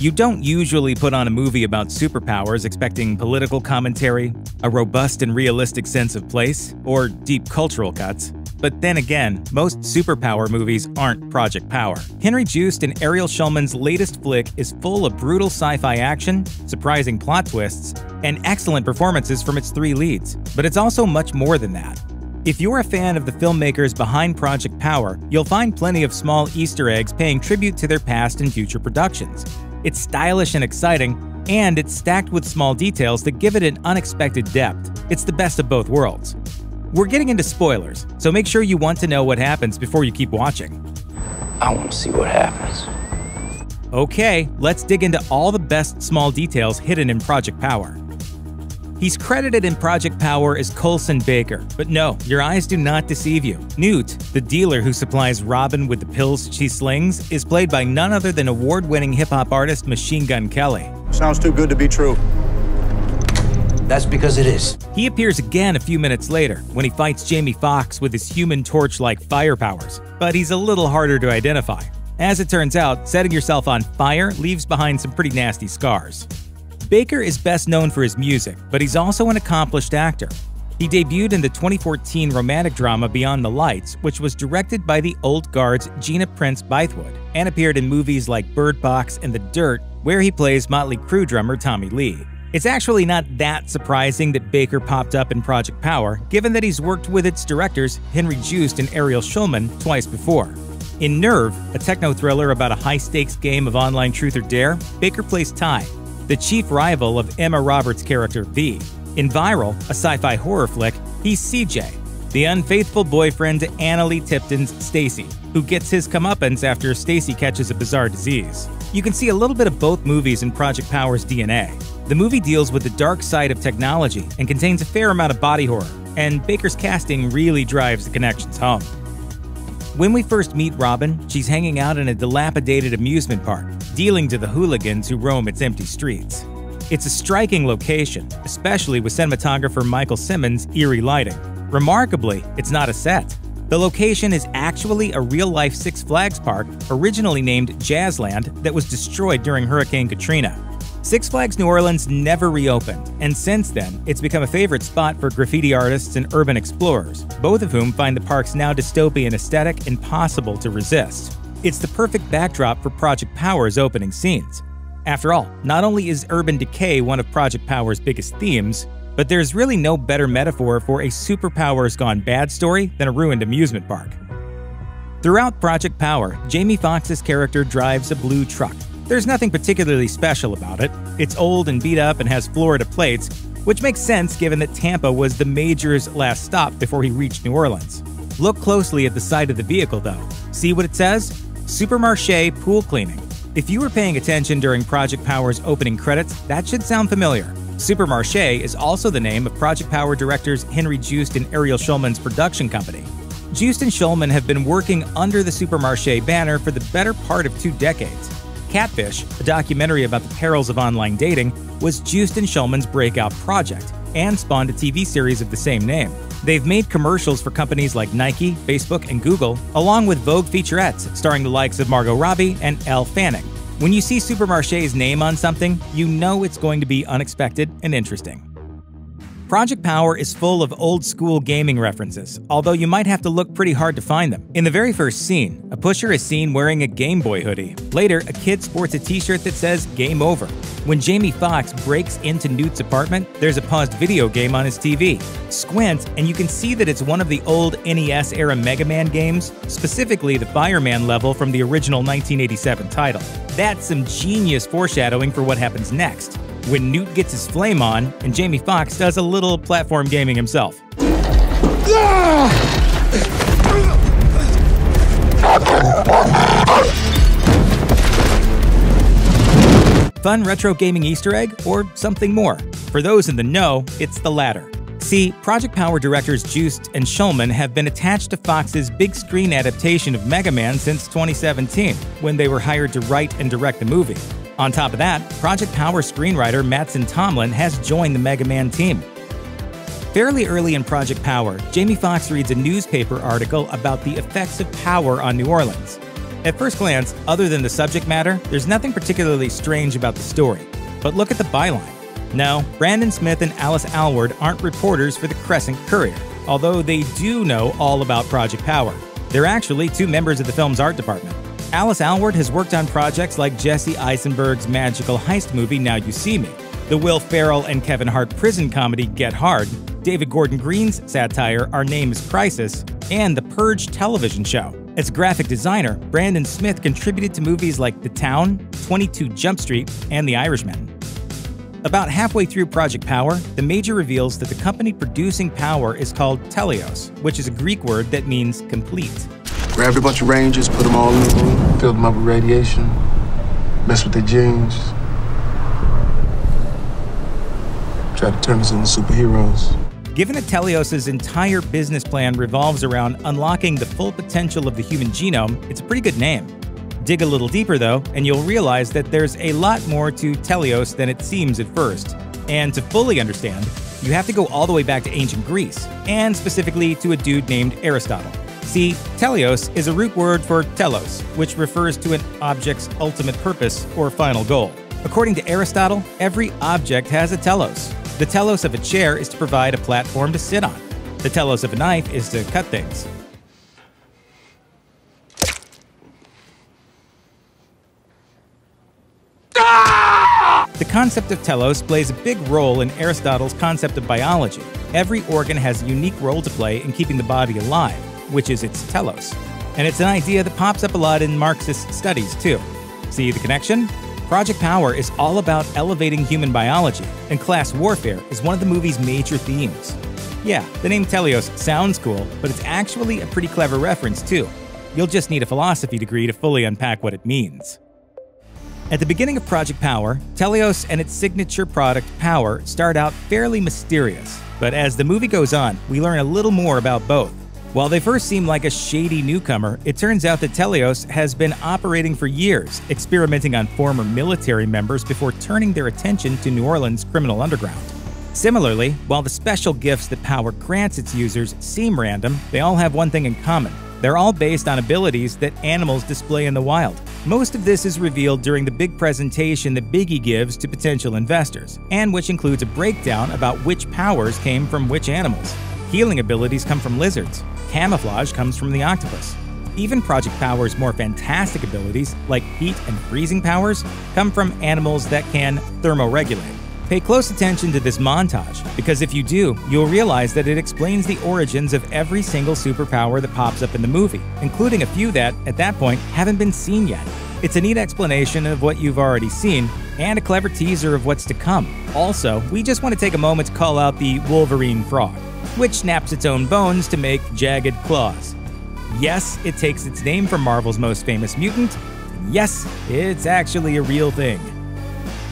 You don't usually put on a movie about superpowers expecting political commentary, a robust and realistic sense of place, or deep cultural cuts. But then again, most superpower movies aren't Project Power. Henry Joost and Ariel Schulman's latest flick is full of brutal sci-fi action, surprising plot twists, and excellent performances from its three leads. But it's also much more than that. If you're a fan of the filmmakers behind Project Power, you'll find plenty of small Easter eggs paying tribute to their past and future productions. It's stylish and exciting, and it's stacked with small details that give it an unexpected depth. It's the best of both worlds. We're getting into spoilers, so make sure you want to know what happens before you keep watching. I want to see what happens. Okay, let's dig into all the best small details hidden in Project Power. He's credited in Project Power as Colson Baker, but no, your eyes do not deceive you. Newt, the dealer who supplies Robin with the pills she slings, is played by none other than award winning hip hop artist Machine Gun Kelly. Sounds too good to be true. That's because it is. He appears again a few minutes later when he fights Jamie Foxx with his human torch like fire powers, but he's a little harder to identify. As it turns out, setting yourself on fire leaves behind some pretty nasty scars. Baker is best known for his music, but he's also an accomplished actor. He debuted in the 2014 romantic drama Beyond the Lights, which was directed by the old guard's Gina Prince Bythewood, and appeared in movies like Bird Box and The Dirt, where he plays Motley Crue drummer Tommy Lee. It's actually not that surprising that Baker popped up in Project Power, given that he's worked with its directors, Henry Joost and Ariel Schulman, twice before. In Nerve, a techno thriller about a high stakes game of online truth or dare, Baker plays Ty, the chief rival of Emma Roberts' character V. In Viral, a sci fi horror flick, he's CJ, the unfaithful boyfriend to Analeigh Tipton's Stacy, who gets his comeuppance after Stacy catches a bizarre disease. You can see a little bit of both movies in Project Power's DNA. The movie deals with the dark side of technology and contains a fair amount of body horror, and Baker's casting really drives the connections home. When we first meet Robin, she's hanging out in a dilapidated amusement park, dealing to the hooligans who roam its empty streets. It's a striking location, especially with cinematographer Michael Simmonds' eerie lighting. Remarkably, it's not a set. The location is actually a real life Six Flags park, originally named Jazzland, that was destroyed during Hurricane Katrina. Six Flags New Orleans never reopened, and since then, it's become a favorite spot for graffiti artists and urban explorers, both of whom find the park's now dystopian aesthetic impossible to resist. It's the perfect backdrop for Project Power's opening scenes. After all, not only is urban decay one of Project Power's biggest themes, but there's really no better metaphor for a superpowers gone bad story than a ruined amusement park. Throughout Project Power, Jamie Foxx's character drives a blue truck. There's nothing particularly special about it. It's old and beat up and has Florida plates, which makes sense given that Tampa was the Major's last stop before he reached New Orleans. Look closely at the side of the vehicle though. See what it says? Supermarché Pool Cleaning. If you were paying attention during Project Power's opening credits, that should sound familiar. Supermarché is also the name of Project Power directors Henry Joost and Ariel Schulman's production company. Joost and Schulman have been working under the Supermarché banner for the better part of two decades. Catfish, a documentary about the perils of online dating, was Joost and Schulman's breakout project and spawned a TV series of the same name. They've made commercials for companies like Nike, Facebook, and Google, along with Vogue featurettes starring the likes of Margot Robbie and Elle Fanning. When you see Supermarché's name on something, you know it's going to be unexpected and interesting. Project Power is full of old school gaming references, although you might have to look pretty hard to find them. In the very first scene, a pusher is seen wearing a Game Boy hoodie. Later, a kid sports a t shirt that says Game Over. When Jamie Foxx breaks into Newt's apartment, there's a paused video game on his TV. Squint, and you can see that it's one of the old NES era Mega Man games, specifically the Fireman level from the original 1987 title. That's some genius foreshadowing for what happens next when Newt gets his flame on and Jamie Foxx does a little platform gaming himself. Fun retro gaming Easter egg or something more? For those in the know, it's the latter. See, Project Power directors Joost and Schulman have been attached to Fox's big screen adaptation of Mega Man since 2017, when they were hired to write and direct the movie. On top of that, Project Power screenwriter Mattson Tomlin has joined the Mega Man team. Fairly early in Project Power, Jamie Foxx reads a newspaper article about the effects of power on New Orleans. At first glance, other than the subject matter, there's nothing particularly strange about the story. But look at the byline. No, Brandon Smith and Alice Alward aren't reporters for the Crescent Courier, although they do know all about Project Power. They're actually two members of the film's art department. Alice Alward has worked on projects like Jesse Eisenberg's magical heist movie Now You See Me, the Will Ferrell and Kevin Hart prison comedy Get Hard, David Gordon Green's satire Our Name is Crisis, and the Purge television show. As graphic designer, Brandon Smith contributed to movies like The Town, 22 Jump Street, and The Irishman. About halfway through Project Power, the Major reveals that the company producing Power is called Teleos, which is a Greek word that means complete. Grabbed a bunch of Rangers, put them all in the room, filled them up with radiation, messed with their genes. Tried to turn us into superheroes. Given that Teleos' entire business plan revolves around unlocking the full potential of the human genome, it's a pretty good name. Dig a little deeper, though, and you'll realize that there's a lot more to Teleos than it seems at first. And to fully understand, you have to go all the way back to ancient Greece, and specifically to a dude named Aristotle. See, teleos is a root word for telos, which refers to an object's ultimate purpose or final goal. According to Aristotle, every object has a telos. The telos of a chair is to provide a platform to sit on. The telos of a knife is to cut things. The concept of telos plays a big role in Aristotle's concept of biology. Every organ has a unique role to play in keeping the body alive which is its telos. And it's an idea that pops up a lot in Marxist studies, too. See the connection? Project Power is all about elevating human biology, and class warfare is one of the movie's major themes. Yeah, the name Teleos sounds cool, but it's actually a pretty clever reference, too. You'll just need a philosophy degree to fully unpack what it means. At the beginning of Project Power, Teleos and its signature product, Power, start out fairly mysterious. But as the movie goes on, we learn a little more about both. While they first seem like a shady newcomer, it turns out that Teleos has been operating for years, experimenting on former military members before turning their attention to New Orleans' criminal underground. Similarly, while the special gifts that Power grants its users seem random, they all have one thing in common. They're all based on abilities that animals display in the wild. Most of this is revealed during the big presentation that Biggie gives to potential investors, and which includes a breakdown about which powers came from which animals. Healing abilities come from lizards, Camouflage comes from the octopus. Even Project Power's more fantastic abilities, like heat and freezing powers, come from animals that can thermoregulate. Pay close attention to this montage, because if you do, you'll realize that it explains the origins of every single superpower that pops up in the movie, including a few that, at that point, haven't been seen yet. It's a neat explanation of what you've already seen, and a clever teaser of what's to come. Also, we just want to take a moment to call out the Wolverine frog which snaps its own bones to make jagged claws. Yes, it takes its name from Marvel's most famous mutant. Yes, it's actually a real thing.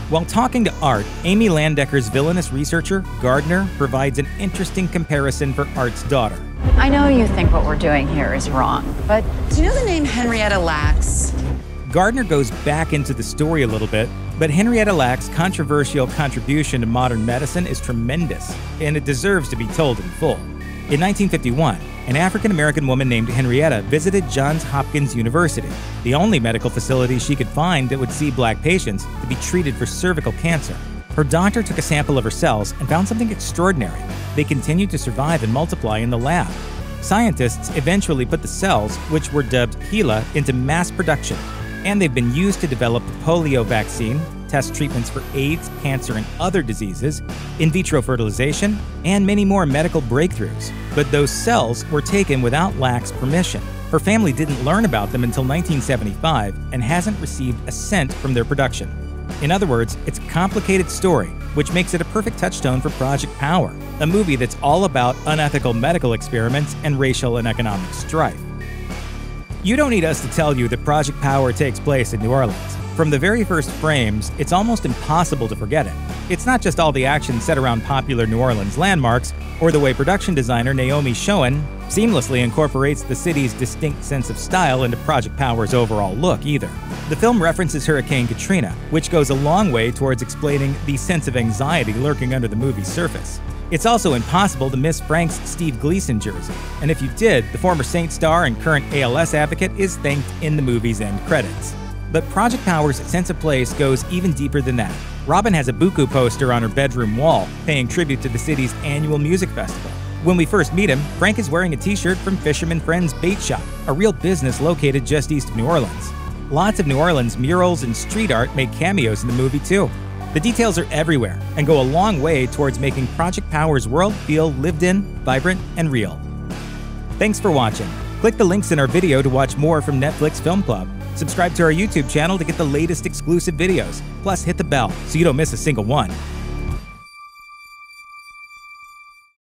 While talking to Art, Amy Landecker's villainous researcher, Gardner, provides an interesting comparison for Art's daughter. I know you think what we're doing here is wrong, but do you know the name Henrietta Lacks? Gardner goes back into the story a little bit, but Henrietta Lacks' controversial contribution to modern medicine is tremendous, and it deserves to be told in full. In 1951, an African American woman named Henrietta visited Johns Hopkins University, the only medical facility she could find that would see black patients to be treated for cervical cancer. Her doctor took a sample of her cells and found something extraordinary. They continued to survive and multiply in the lab. Scientists eventually put the cells, which were dubbed HeLa, into mass production and they've been used to develop the polio vaccine, test treatments for AIDS, cancer, and other diseases, in vitro fertilization, and many more medical breakthroughs. But those cells were taken without Lacks' permission. Her family didn't learn about them until 1975 and hasn't received a cent from their production. In other words, it's a complicated story, which makes it a perfect touchstone for Project Power, a movie that's all about unethical medical experiments and racial and economic strife. You don't need us to tell you that Project Power takes place in New Orleans. From the very first frames, it's almost impossible to forget it. It's not just all the action set around popular New Orleans landmarks, or the way production designer Naomi Shohan seamlessly incorporates the city's distinct sense of style into Project Power's overall look either. The film references Hurricane Katrina, which goes a long way towards explaining the sense of anxiety lurking under the movie's surface. It's also impossible to miss Frank's Steve Gleason jersey, and if you did, the former Saint star and current ALS advocate is thanked in the movie's end credits. But Project Power's sense of place goes even deeper than that. Robin has a Buku poster on her bedroom wall, paying tribute to the city's annual music festival. When we first meet him, Frank is wearing a t shirt from Fisherman Friends Bait Shop, a real business located just east of New Orleans. Lots of New Orleans murals and street art make cameos in the movie, too. The details are everywhere and go a long way towards making Project Power's world feel lived in, vibrant, and real. Thanks for watching. Click the links in our video to watch more from Netflix Film Club. Subscribe to our YouTube channel to get the latest exclusive videos. Plus, hit the bell so you don't miss a single one.